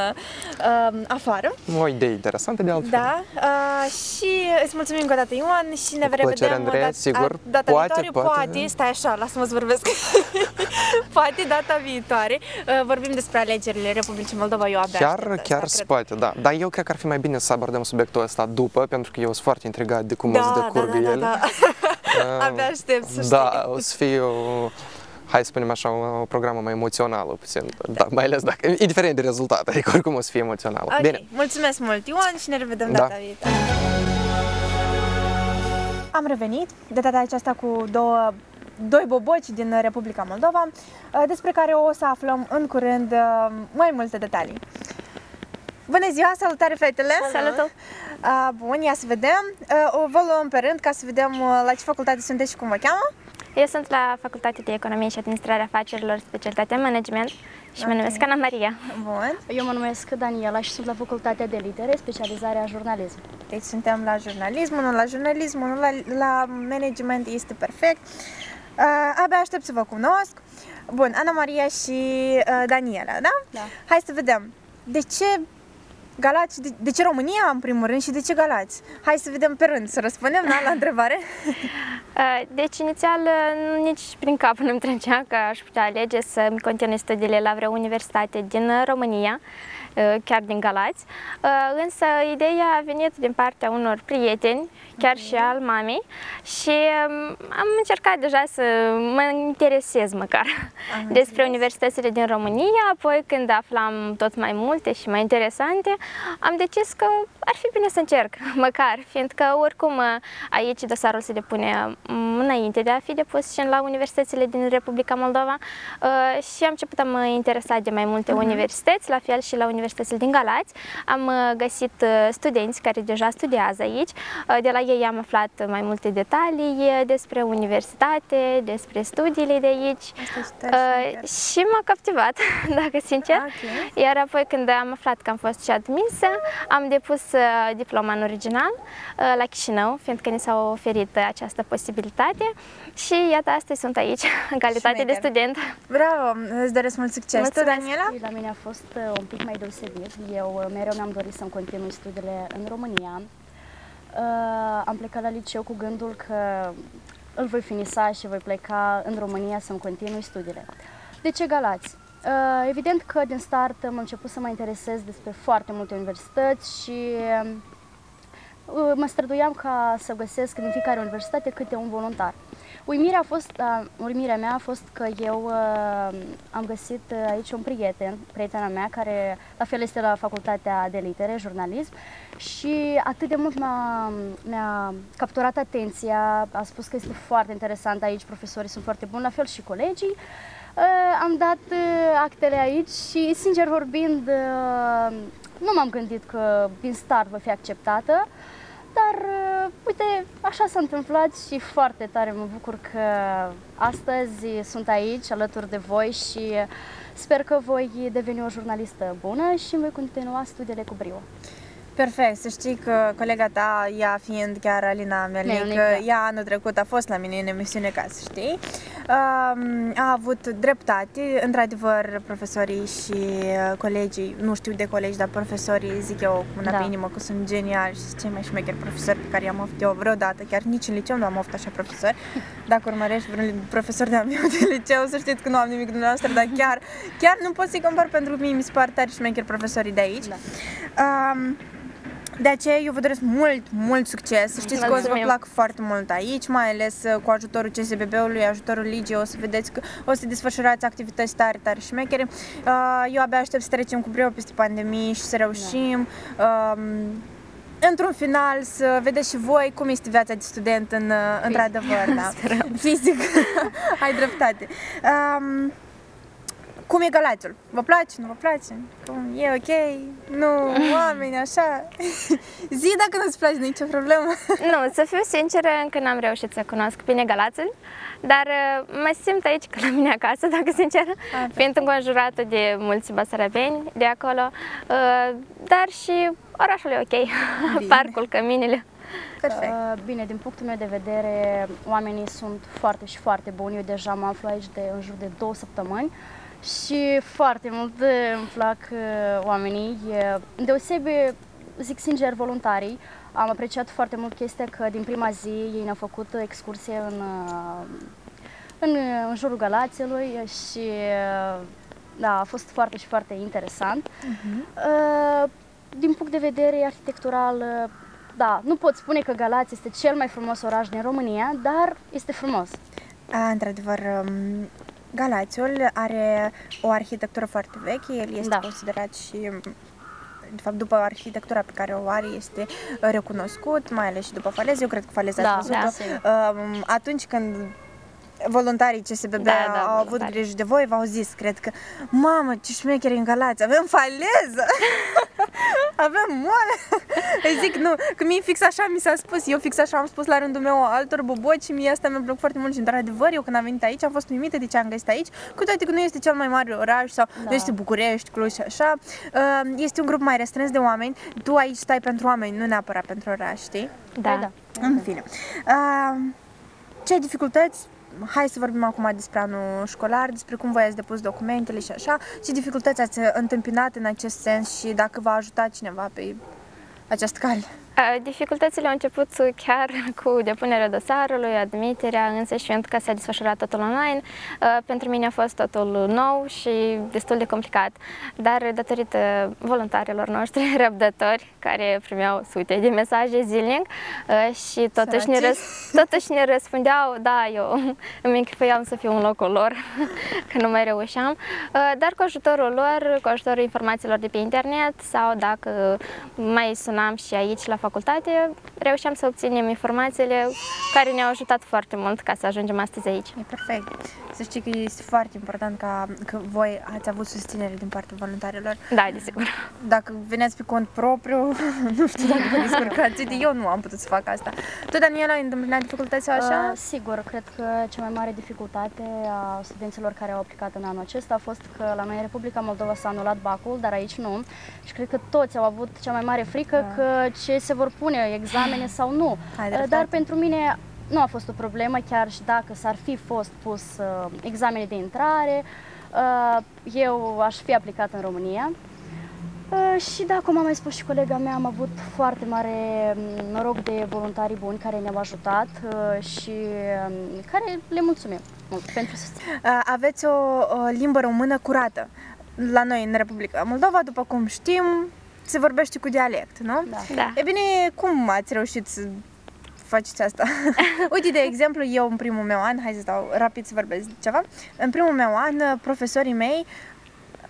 S2: uh, afară.
S3: O idee interesantă de altfel.
S2: Da, uh, și îți mulțumim încă o dată, Ioan, și ne
S3: Cu
S2: revedem
S3: plăcere,
S2: uh,
S3: Andreea,
S2: dat-
S3: sigur.
S2: a- data
S3: Poate,
S2: viitoare.
S3: poate.
S2: poate, stai așa, lasă-mă să vorbesc. poate data viitoare uh, vorbim despre alegerile Republicii Moldova, eu abia
S3: Chiar,
S2: aștept
S3: chiar
S2: asta,
S3: se
S2: cred.
S3: poate, da. Dar eu cred că ar fi mai bine să abordăm subiectul ăsta după, pentru că eu sunt foarte intrigat de cum o să
S2: Da, da,
S3: decurgă
S2: da, da,
S3: ele.
S2: da.
S3: Uh,
S2: Abia aștept să
S3: Da,
S2: știi.
S3: o să fie o, hai să spunem așa, o, o programă mai emoțională puțin. Da, mai ales dacă, indiferent de rezultat, adică oricum o să fie emoțională.
S2: Ok,
S3: Bine,
S2: mulțumesc mult, Ioan, și ne revedem
S3: Da.
S2: data viitoare. Am revenit, de data aceasta cu două doi boboci din Republica Moldova, uh, despre care o să aflăm în curând uh, mai multe detalii. Bună ziua, salutare fetele!
S4: Salut!
S2: Uh, bun, ia să vedem. Uh, o vă luăm pe rând ca să vedem uh, la ce facultate sunteți și cum vă cheamă.
S4: Eu sunt la Facultatea de Economie și Administrare Afacerilor, specialitatea Management și mă
S2: Ok.
S4: numesc Ana Maria.
S2: Bun.
S5: Eu mă numesc Daniela și sunt la Facultatea de Litere, specializarea jurnalism.
S2: Deci suntem la jurnalism, unul la jurnalism, unul la, la management, este perfect. Uh, abia aștept să vă cunosc. Bun, Ana Maria și uh, Daniela, da?
S5: Da.
S2: Hai să vedem. De ce Galați, de, de ce România în primul rând și de ce Galați? Hai să vedem pe rând, să răspundem da, la întrebare.
S4: Uh, Deci, inițial, uh, nici prin cap nu-mi trecea că aș putea alege să-mi continui studiile la vreo universitate din uh, România, uh, chiar din Galați. Uh, Însă, ideea a venit din partea unor prieteni, chiar și al mamei, și um, am încercat deja să mă interesez măcar
S2: Am
S4: despre universitățile din România, apoi când aflam tot mai multe și mai interesante, am decis că ar fi bine să încerc, măcar, fiindcă oricum aici dosarul se depune mm, înainte de a fi depus și la universitățile din Republica Moldova uh, și am început a mă interesa de mai multe universități, la fel și la universitățile din Galați. Am uh, găsit uh, studenți care deja studiază aici, Uh, de la ei am aflat mai multe detalii uh, despre universitate, despre studiile de aici.
S2: Asta este tare
S4: Uh,
S2: șmecher.
S4: și m-a captivat, dacă sincer.
S2: Ok.
S4: Iar apoi când am aflat că am fost și admisă, am depus uh, diploma în original uh, la Chișinău, fiindcă ni s-a oferit uh, această posibilitate și iată astăzi sunt aici, în calitate de
S2: Șmecher.
S4: student.
S2: Bravo, îți doresc mult succes. Tu,
S4: Mulțumesc.
S2: Daniela?
S5: Și la mine a fost uh, un pic mai deosebit. Eu uh, mereu mi-am dorit să-mi continui studiile în România. Uh, am plecat la liceu cu gândul că îl voi finisa și voi pleca în România să-mi continui studiile. De ce Galați? Uh, evident că din start am început să mă interesez despre foarte multe universități și uh, mă străduiam ca să găsesc în fiecare universitate câte un voluntar. Uimirea, a fost, uh, uimirea mea a fost că eu uh, am găsit uh, aici un prieten, prietena mea, care la fel este la facultatea de litere, jurnalism, și atât de mult mi-a, mi-a capturat atenția, a spus că este foarte interesant aici, profesorii sunt foarte buni, la fel și colegii. Uh, am dat uh, actele aici și, sincer vorbind, uh, nu m-am gândit că din start voi fi acceptată, dar, uh, uite, așa s-a întâmplat și foarte tare mă bucur că astăzi sunt aici alături de voi și sper că voi deveni o jurnalistă bună și îmi voi continua studiile cu brio.
S2: Perfect, să știi că colega ta, ea fiind chiar Alina Melnic,
S5: Melnic, da.
S2: ea anul trecut a fost la mine în emisiune, ca să știi. Um, A avut dreptate, într-adevăr, profesorii și uh, colegii, nu știu de colegi, dar profesorii, zic eu, cu mâna
S5: Da.
S2: pe inimă, că sunt geniali și cei mai șmecheri profesori pe care i-am avut eu vreodată, chiar nici în liceu nu am avut așa profesori. Dacă urmărești vreun profesor de-al meu de liceu, să știți că nu am nimic cu dumneavoastră, dar chiar, chiar nu pot să-i compar pentru că mie mi se par tare șmecheri profesorii de aici.
S5: Da.
S2: Um, de aceea eu vă doresc mult, mult succes. Să știți că o să vă
S4: Mulțumim.
S2: plac foarte mult aici, mai ales uh, cu ajutorul CSBB-ului, ajutorul Ligii, o să vedeți că o să desfășurați activități tare, tare șmechere. Uh, Eu abia aștept să trecem cu brio peste pandemie și să reușim. Um, într-un final să vedeți și voi cum este viața de student în, uh, într-adevăr, da. Fizic. Ai dreptate. Um, cum e Galațiul? Vă place? Nu vă place? Cum? E ok? Nu, oameni, așa? Zi dacă nu-ți place nicio problemă.
S4: Nu, să fiu sinceră, încă n-am reușit să cunosc bine Galațul, dar uh, mă simt aici ca la mine acasă, dacă sincer, fiind înconjurată de mulți basarabeni de acolo, uh, dar și orașul e ok, parcul, căminile.
S2: Perfect.
S5: Uh, Bine, din punctul meu de vedere, oamenii sunt foarte și foarte buni. Eu deja mă aflu aici de în jur de două săptămâni și foarte mult uh, îmi plac uh, oamenii. E, Deosebi, zic sincer, voluntarii. Am apreciat foarte mult chestia că din prima zi ei ne-au făcut excursie în, uh, în, în jurul Galațelui și uh, da, a fost foarte și foarte interesant. Uh, Din punct de vedere arhitectural, uh, da, nu pot spune că Galați este cel mai frumos oraș din România, dar este frumos.
S2: A, într-adevăr, um, Galațiul are o arhitectură foarte veche, el este
S5: Da.
S2: considerat și de fapt, după arhitectura pe care o are, este uh, recunoscut, mai ales și după faleză. Eu cred că faleza
S5: Da,
S2: ați văzut-o.
S5: da, sigur.
S2: Um, atunci când voluntarii CSBB
S4: Da, da,
S2: au avut
S4: voluntari.
S2: grijă de voi, v-au zis, cred că, mamă, ce șmecheri în Galați, avem faleză, avem moale. Îi zic, nu, că mie fix așa mi s-a spus, eu fix așa am spus la rândul meu altor boboci și mie asta mi-a plăcut foarte mult și într-adevăr, eu când am venit aici am fost uimită de ce am găsit aici, cu toate că nu este cel mai mare oraș sau nu
S5: Da.
S2: este București, Cluj și așa, Uh, este un grup mai restrâns de oameni, tu aici stai pentru oameni, nu neapărat pentru oraș, știi?
S4: Da.
S5: Păi da.
S2: În fine. Uh, ce dificultăți? Hai să vorbim acum despre anul școlar, despre cum voi ați depus documentele și așa. Ce dificultăți ați întâmpinat în acest sens și dacă v-a ajutat cineva pe această cale?
S4: Uh, Dificultățile au început chiar cu depunerea dosarului, admiterea, însă și fiindcă s-a desfășurat totul online, uh, pentru mine a fost totul nou și destul de complicat. Dar datorită voluntarilor noștri răbdători, care primeau sute de mesaje zilnic uh, și totuși ne,
S2: Săraci.
S4: răs- totuși ne răspundeau, da, eu îmi închipuiam să fiu în locul lor, că nu mai reușeam, Uh, dar cu ajutorul lor, cu ajutorul informațiilor de pe internet sau dacă mai sunam și aici la facultate, reușeam să obținem informațiile care ne-au ajutat foarte mult ca să ajungem astăzi aici.
S2: E perfect. Să știi că este foarte important ca, că voi ați avut susținere din partea voluntarilor.
S4: Da, desigur.
S2: Dacă veneați pe cont propriu, nu știu dacă vă descurcați. Uite, eu nu am putut să fac asta. Tu, Daniela, ai întâmpinat dificultăți sau așa?
S5: Uh, sigur, cred că cea mai mare dificultate a studenților care au aplicat în anul acesta a fost că la noi în Republica Moldova s-a anulat bacul, dar aici nu. Și cred că toți au avut cea mai mare frică
S2: Da.
S5: că ce se vor pune, examene sau nu.
S2: Ai
S5: Uh,
S2: dreptate.
S5: Dar pentru mine nu a fost o problemă, chiar și dacă s-ar fi fost pus uh, examene de intrare, uh, eu aș fi aplicat în România. Uh, și da, cum a mai spus și colega mea, am avut foarte mare mm, noroc de voluntari buni care ne-au ajutat uh, și um, care le mulțumim mult pentru susținere.
S2: Uh, Aveți o, o limbă română curată. La noi, în Republica Moldova, după cum știm, se vorbește cu dialect, nu?
S5: Da.
S4: Da.
S2: E bine, cum ați reușit să faceți asta? Uite, de exemplu, eu în primul meu an, hai să stau rapid să vorbesc ceva, în primul meu an, profesorii mei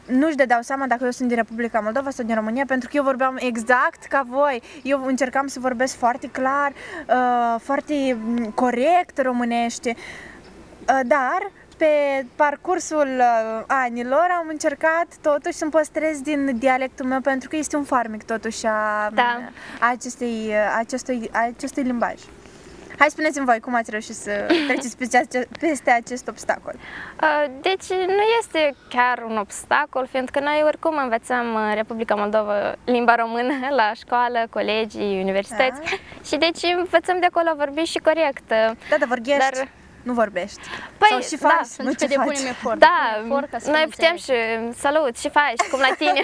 S2: nu-și dădeau seama dacă eu sunt din Republica Moldova sau din România, pentru că eu vorbeam exact ca voi. Eu încercam să vorbesc foarte clar, uh, foarte mm, corect românește, uh, dar pe parcursul uh, anilor am încercat totuși să-mi păstrez din dialectul meu pentru că este un farmec totuși a,
S4: Da.
S2: a acestei, acestui, a acestui limbaj. Hai spuneți-mi voi cum ați reușit să treceți peste, ace- peste acest obstacol.
S4: Uh, Deci nu este chiar un obstacol, fiindcă noi oricum învățăm în Republica Moldova limba română la școală, colegii, universități
S2: Da.
S4: și deci învățăm de acolo a vorbi și corect.
S2: Da, dar vorbești,
S4: Dar-
S2: nu vorbești.
S4: Păi,
S2: Sau și
S4: da,
S2: faci, nu
S5: Pentru
S2: ce
S5: că
S2: faci.
S5: depunem efort.
S4: Da,
S5: depunem efort ca să
S4: noi
S5: ne
S4: putem
S5: înțelegi.
S4: și salut, și faci, cum la tine.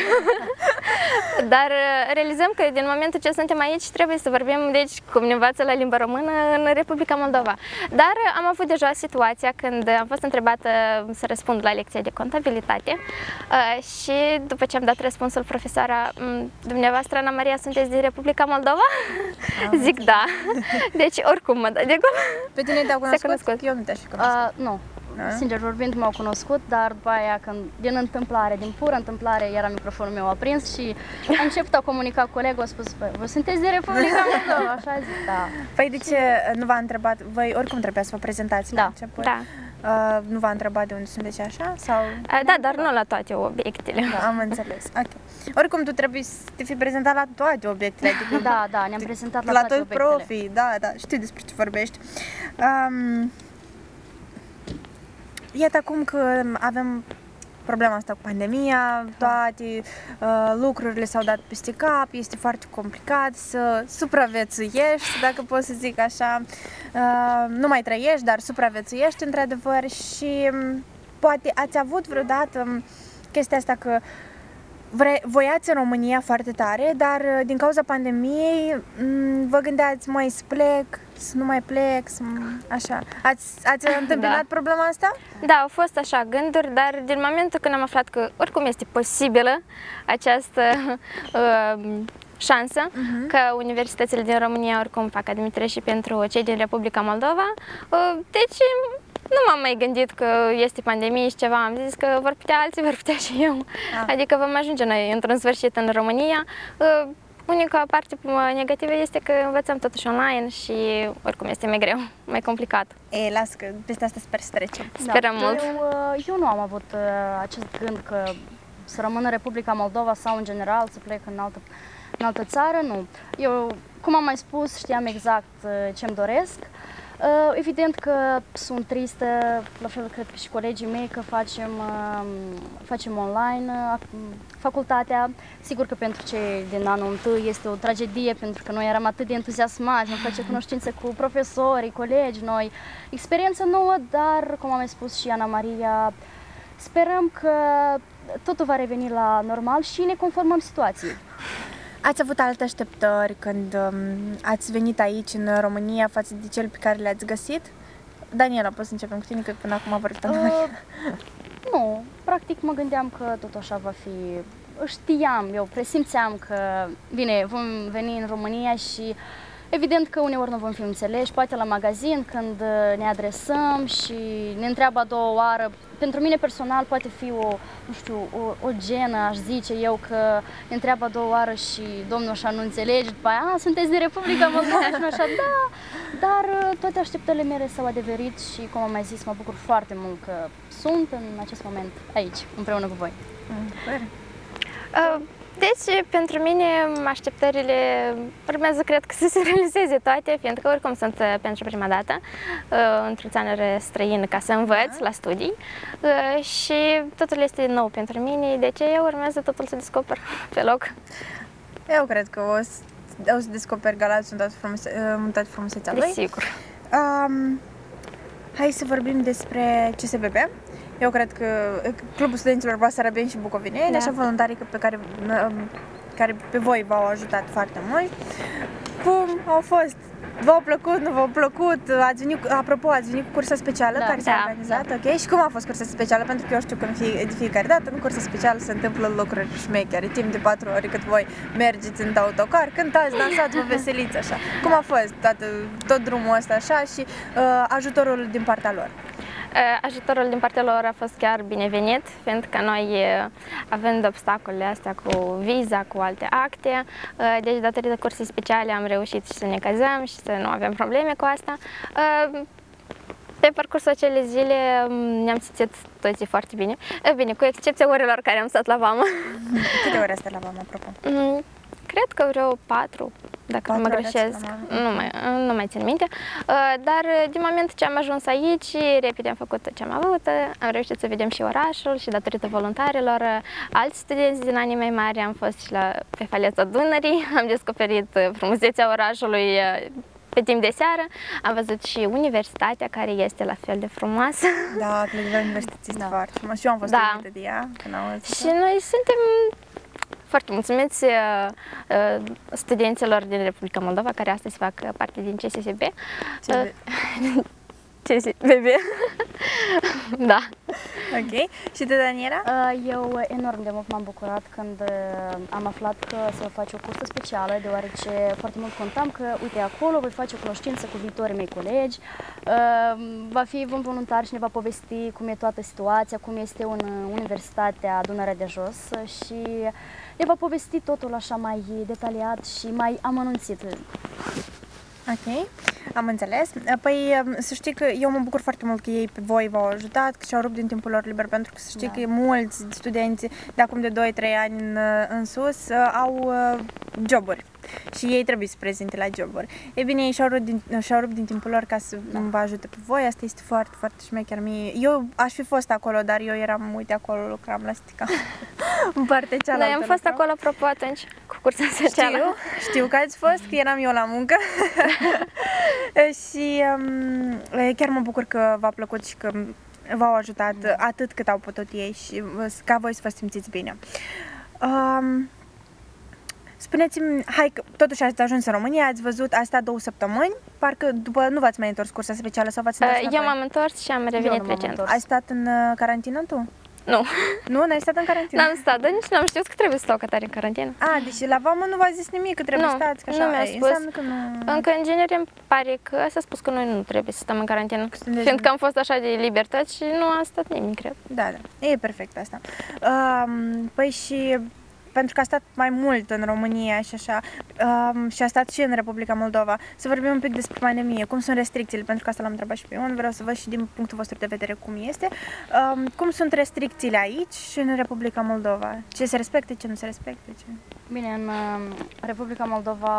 S4: Dar uh, realizăm că din momentul ce suntem aici trebuie să vorbim, deci, cum ne învață la limba română în Republica Moldova. Dar uh, am avut deja situația când am fost întrebată să răspund la lecția de contabilitate uh, și după ce am dat răspunsul profesoara, "M, dumneavoastră, Ana Maria, sunteți din Republica Moldova? Zic da. Deci, oricum mă dă de acolo.
S2: Pe tine te-au cunoscut?
S4: Cunoscut.
S2: Eu nu te-aș fi cunoscut.
S5: Uh, nu.
S2: Da?
S5: Sincer vorbind, m-au cunoscut, dar după aia, când, din întâmplare, din pură întâmplare, era microfonul meu aprins și a început a comunica cu colegul, a spus, "Bă, voi sunteți din Republica Moldova, așa zic, da.
S2: Păi de ce nu v-a întrebat, voi oricum trebuia să vă prezentați la
S5: Da.
S2: început?
S4: Da.
S2: Uh, nu v-a întrebat de unde sunteți așa? Sau...
S4: Uh, Da, dar nu la toate obiectele.
S2: Am înțeles, ok. Oricum, tu trebuie să te fi prezentat la toate obiectele, adică
S5: Da, da, ne-am prezentat la,
S2: la
S5: toate
S2: toți
S5: obiectele.
S2: profii, da, da, știu despre ce vorbești. Um, iată acum că avem problema asta cu pandemia, toate uh, lucrurile s-au dat peste cap, este foarte complicat să supraviețuiești, dacă pot să zic așa. Uh, nu mai trăiești, dar supraviețuiești într-adevăr și um, poate ați avut vreodată um, chestia asta că vre, voiați în România foarte tare, dar uh, din cauza pandemiei m, vă gândeați, mai să plec, să nu mai plec, să, așa. Ați, ați întâmpinat
S4: Da.
S2: problema asta?
S4: Da, au fost așa gânduri, dar din momentul când am aflat că oricum este posibilă această uh, șansă,
S2: Mhm.
S4: că universitățile din România oricum fac admitere și pentru cei din Republica Moldova, uh, deci nu m-am mai gândit că este pandemie și ceva, am zis că vor putea alții, vor putea și eu.
S2: Ah.
S4: Adică vom ajunge noi într-un sfârșit în România. Uh, Unica parte uh, negativă este că învățăm totuși online și oricum este mai greu, mai complicat.
S2: E, las că peste asta sper să trecem.
S4: Sperăm mult.
S5: Eu, uh, eu nu am avut uh, acest gând că să rămân în Republica Moldova sau în general să plec în altă, în altă țară, nu. Eu, cum am mai spus, știam exact uh, ce-mi doresc. Uh, Evident că sunt tristă, la fel cred că și colegii mei, că facem, uh, facem online uh, facultatea. Sigur că pentru cei din anul întâi este o tragedie, pentru că noi eram atât de entuziasmați, am face cunoștințe cu profesorii, colegi noi, experiență nouă, dar, cum am mai spus și Ana Maria, sperăm că totul va reveni la normal și ne conformăm situației.
S2: Ați avut alte așteptări când um, ați venit aici în România față de cel pe care le-ați găsit? Daniela, poți să începem cu tine, că până acum a vorbit Ana Maria.
S5: Uh, nu, practic mă gândeam că tot așa va fi. Știam, eu presimțeam că, bine, vom veni în România și evident că uneori nu vom fi înțeleși, poate la magazin când uh, ne adresăm și ne întreabă a doua oară. Pentru mine personal poate fi o, nu știu, o, o genă, aș zice eu, că ne întreabă a doua oară și domnul așa nu înțelege, după aia, a, sunteți din Republica Moldova și nu așa, da, dar uh, toate așteptările mele s-au adeverit și, cum am mai zis, mă bucur foarte mult că sunt în acest moment aici, împreună cu voi.
S2: Super.
S4: Uh, Deci, pentru mine, așteptările urmează, cred că, să se realizeze toate, fiindcă oricum sunt uh, pentru prima dată uh, într-o țară străină ca să învăț la studii uh, și totul este nou pentru mine, de ce eu urmează totul să descoper pe loc.
S2: Eu cred că o să, o să descoperi Galați în toată, frumuse, în toată frumusețea lui.
S4: Desigur.
S2: Um, hai să vorbim despre CSBB. Eu cred că Clubul Studenților Basarabeni și Bucovineni,
S4: Da.
S2: așa voluntarii pe care, um, care pe voi v-au ajutat foarte mult. Cum au fost? V-au plăcut, nu v-au plăcut? Ați venit, cu- apropo, ați venit cu cursa specială
S5: Da,
S2: care s-a
S4: da,
S2: organizat, ok? Și cum a fost cursa specială? Pentru că eu știu că în fie, de fiecare dată în cursa specială se întâmplă lucruri șmechere, timp de patru ore cât voi mergeți în autocar, cântați, dansați, vă veseliți așa. Cum a fost toată, tot drumul ăsta așa și uh, ajutorul din partea lor?
S4: Uh, Ajutorul din partea lor a fost chiar binevenit, fiindcă noi, uh, având obstacolele astea cu viza, cu alte acte, uh, deci datorită cursii speciale am reușit și să ne cazăm și să nu avem probleme cu asta. Uh, Pe parcursul acelei zile um, ne-am simțit toți foarte bine. Eh, Bine, cu excepția orelor care am stat la vamă.
S2: Câte ore stai la vamă, apropo?
S4: Mm, Cred că vreo patru, dacă
S2: Patru
S4: nu mă
S2: ore ați
S4: greșesc.
S2: stat la
S4: Nu mai, nu mai țin minte. Uh, Dar uh, din moment ce am ajuns aici, repede am făcut ce am avut, uh, am reușit să vedem și orașul și datorită voluntarilor, uh, alți studenți din anii mai mari, am fost și la, pe faleța Dunării, am descoperit uh, frumusețea orașului uh, pe timp de seară, am văzut și universitatea care este la fel de frumoasă.
S2: Da, clădirea universității este
S5: Da.
S2: foarte frumos. Și eu am fost
S4: Da.
S2: uimită de ea când am auzit
S4: Și noi suntem foarte mulțumiți uh, uh, studenților din Republica Moldova, care astăzi fac uh, parte din CSSB. Uh, CSBB. da.
S2: Ok. Și de Daniela?
S5: Uh, Eu enorm de mult m-am bucurat când uh, am aflat că se face o cursă specială, deoarece foarte mult contam că, uite, acolo voi face cunoștință cu viitorii mei colegi, uh, va fi un voluntar și ne va povesti cum e toată situația, cum este în uh, Universitatea Dunărea de Jos uh, și ne va povesti totul așa mai detaliat și mai amănunțit.
S2: Ok, am înțeles. Păi să știi că eu mă bucur foarte mult că ei pe voi v-au ajutat, că și-au rupt din timpul lor liber, pentru că să știi
S5: Da.
S2: că mulți studenți de acum de 2-3 ani în, în sus au joburi și ei trebuie să prezinte la joburi. E bine, ei și-au rupt din, și-au rupt din timpul lor ca să
S5: Da.
S2: vă ajute pe voi, asta este foarte, foarte șmecher mie. Eu aș fi fost acolo, dar eu eram, uite, acolo lucram la stica. în partea cealaltă
S4: Noi am fost
S2: lucram.
S4: acolo, apropo, atunci, cu cursa socială.
S2: Știu, știu că ați fost, că eram eu la muncă. și um, chiar mă bucur că v-a plăcut și că v-au ajutat atât cât au putut ei și uh, ca voi să vă simțiți bine. Um, Spuneți-mi, hai că totuși ați ajuns în România, ați văzut, ați stat două săptămâni, parcă după nu v-ați mai întors cursa specială sau v-ați întors
S4: Uh, Eu
S2: înapoi?
S4: m-am întors și am
S5: nu
S4: revenit
S5: m-am
S4: recent.
S5: întors.
S2: Ai stat în uh, carantină tu?
S4: Nu,
S2: Nu? N-ai stat în carantină?
S4: n-am stat, dar nici n-am știut că trebuie să stau Cătare în carantină.
S2: A, deci la vamă nu v-a zis nimic că trebuie
S4: Nu,
S2: stați, că așa,
S4: nu mi-a
S2: Ei,
S4: spus.
S2: înseamnă că nu...
S4: Încă în genere îmi pare că s-a spus că noi nu trebuie să stăm în carantină.
S2: sunteți-
S4: Fiindcă am fost așa de libertăți și nu a stat nimeni, cred.
S2: Da, da, e perfect asta. Um, păi și pentru că a stat mai mult în România și așa, um, și a stat și în Republica Moldova, să vorbim un pic despre pandemie, cum sunt restricțiile, pentru că asta l-am întrebat și pe Ion, vreau să văd și din punctul vostru de vedere cum este. Um, cum sunt restricțiile aici și în Republica Moldova? Ce se respecte, ce nu se respecte, ce
S5: Bine, în uh, Republica Moldova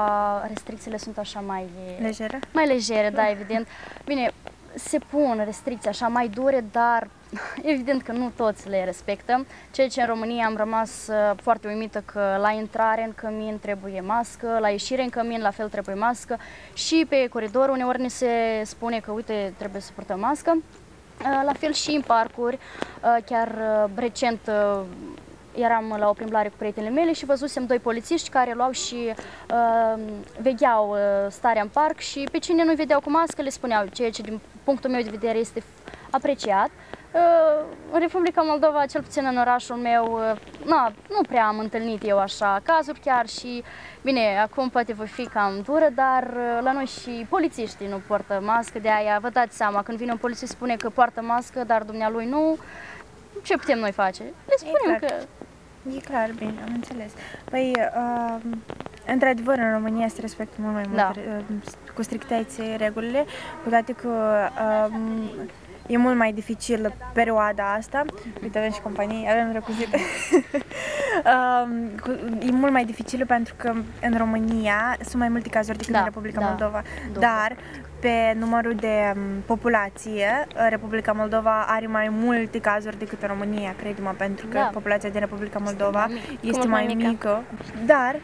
S5: restricțiile sunt așa mai...
S2: legere?
S5: Mai legere, da, evident. Bine, se pun restricții așa mai dure, dar evident că nu toți le respectă. Ceea ce în România am rămas uh, foarte uimită că la intrare în cămin trebuie mască, la ieșire în cămin la fel trebuie mască și pe coridor uneori ne se spune că uite trebuie să purtăm mască. Uh, La fel și în parcuri, uh, chiar uh, recent uh, eram la o plimbare cu prietenele mele și văzusem doi polițiști care luau și uh, vegheau uh, starea în parc și pe cine nu vedeau cu mască le spuneau, ceea ce din punctul meu de vedere este apreciat. Uh, în Republica Moldova, cel puțin în orașul meu, uh, na, nu prea am întâlnit eu așa cazuri chiar și, bine, acum poate voi fi cam dură, dar uh, la noi și polițiștii nu poartă mască, de aia vă dați seama, când vine un polițist spune că poartă mască, dar dumnealui nu, ce putem noi face? Le spunem
S2: clar.
S5: că
S2: E clar, bine, am înțeles. Păi, uh, într-adevăr, în România se respectă mult mai mult
S5: Da.
S2: uh, cu strictețe regulile, cu toate că uh, e mult mai dificil perioada asta. Uite, avem și companii, avem recuzite. um, cu- e mult mai dificil pentru că în România sunt mai multe cazuri decât
S5: Da,
S2: în Republica
S5: da.
S2: Moldova.
S5: După.
S2: Dar pe numărul de um, populație, Republica Moldova are mai multe cazuri decât în România, crede-mă, pentru că
S5: Da.
S2: populația din Republica Moldova
S5: mai mică.
S2: este
S4: Mult
S2: mai
S4: mai mică.
S2: mică. Dar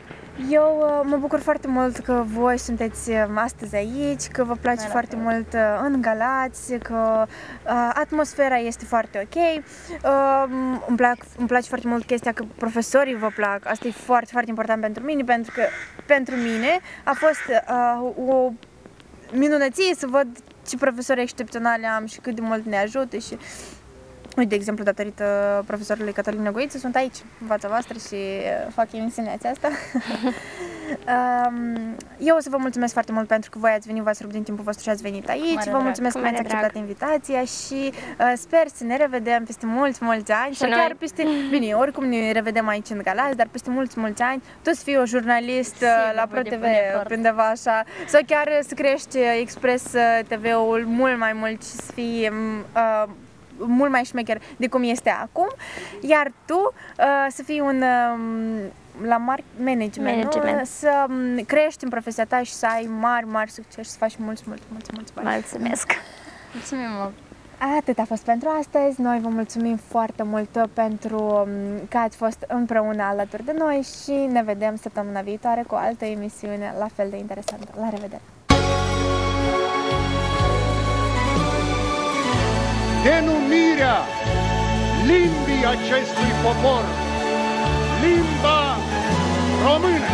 S2: eu uh, mă bucur foarte mult că voi sunteți uh, astăzi aici, că vă place
S5: Noi la
S2: foarte
S5: fel.
S2: mult uh, în Galați, că uh, atmosfera este foarte ok. Uh, îmi, plac, îmi place foarte mult chestia că profesorii vă plac. Asta e foarte, foarte important pentru mine, pentru că pentru mine a fost uh, o minunăție să văd ce profesori excepționale am și cât de mult ne ajută și Uite, de exemplu, datorită profesorului Cătălin Negoiță, sunt aici, în fața voastră și uh, fac emisiunea aceasta. Um, Eu o să vă mulțumesc foarte mult pentru că voi ați venit, v-ați rupt din timpul vostru și ați venit aici.
S5: Mare
S2: vă
S5: drag.
S2: mulțumesc
S4: Cu
S2: că mi-ați
S4: mare
S2: acceptat invitația și uh, sper să ne revedem peste mulți, mulți ani. sau
S4: noi.
S2: chiar peste, bine, oricum ne revedem aici în Galați, dar peste mulți, mulți ani tu să fii o jurnalist uh,
S5: Sigur,
S2: la
S5: voi
S2: ProTV
S5: depune efort.
S2: undeva așa, sau chiar să crești uh, Express uh, TV-ul mult mai mult și să fii um, uh, mult mai șmecher de cum este acum, iar tu uh, să fii un um, la mari management,
S4: Management.
S2: Nu? să um, crești în profesia ta și să ai mari, mari succes și să faci mulți, mulți, mulți, mulți bani.
S4: Mulțumesc!
S5: mulțumim mult!
S2: Atât a fost pentru astăzi. Noi vă mulțumim foarte mult pentru um, că ați fost împreună alături de noi și ne vedem săptămâna viitoare cu o altă emisiune la fel de interesantă. La revedere!
S1: Denumirea limbii acestui popor, limba română.